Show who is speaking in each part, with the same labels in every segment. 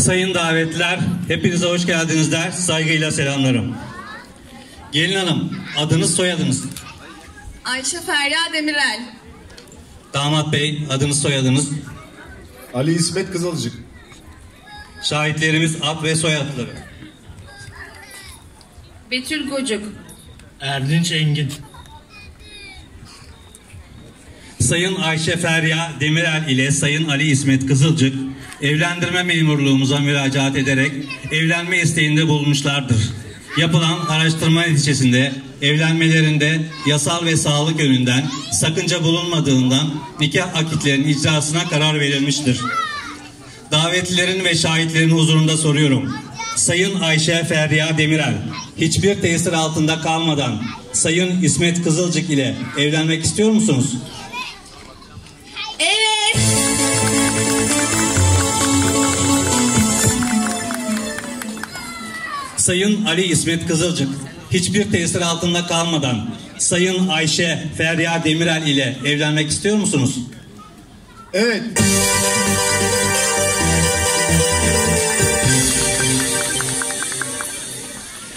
Speaker 1: Sayın davetliler, hepinize hoş geldiniz der, saygıyla selamlarım. Gelin hanım, adınız soyadınız.
Speaker 2: Ayşe Ferya Demirel.
Speaker 1: Damat bey, adınız soyadınız.
Speaker 3: Ali İsmet Kızılcık.
Speaker 1: Şahitlerimiz ad ve soyadları.
Speaker 2: Betül Gocuk.
Speaker 4: Erdinç Engin.
Speaker 1: Sayın Ayşe Ferya Demirel ile Sayın Ali İsmet Kızılcık evlendirme memurluğumuza müracaat ederek evlenme isteğinde bulunmuşlardır. Yapılan araştırma neticesinde evlenmelerinde yasal ve sağlık yönünden sakınca bulunmadığından nikah akitlerinin icrasına karar verilmiştir. Davetlilerin ve şahitlerin huzurunda soruyorum. Sayın Ayşe Ferya Demirel hiçbir tesir altında kalmadan Sayın İsmet Kızılcık ile evlenmek istiyor musunuz? Sayın Ali İsmet Kızılcık hiçbir tesir altında kalmadan Sayın Ayşe Ferya Demirel ile evlenmek istiyor musunuz?
Speaker 3: Evet.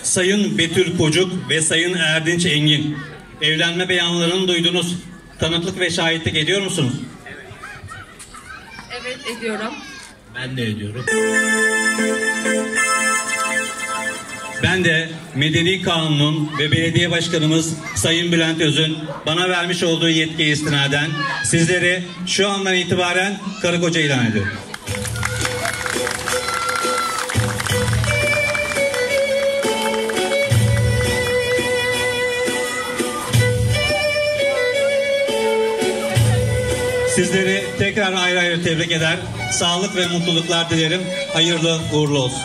Speaker 1: Sayın Betül Kocuk ve Sayın Erdinç Engin evlenme beyanlarını duydunuz. Tanıklık ve şahitlik ediyor musunuz?
Speaker 2: Evet ediyorum.
Speaker 4: Ben de ediyorum.
Speaker 1: Ben de Medeni Kanun'un ve belediye başkanımız Sayın Bülent Öz'ün bana vermiş olduğu yetkiye istinaden sizleri şu andan itibaren karı koca ilan ediyorum. Sizleri tekrar ayrı ayrı tebrik eder. Sağlık ve mutluluklar dilerim. Hayırlı uğurlu olsun.